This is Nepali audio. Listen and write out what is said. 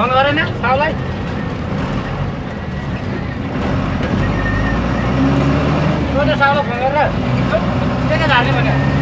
फोन गरेन साउलाई सोध्नु साउलाई फोन गरेर के के झार्ने भने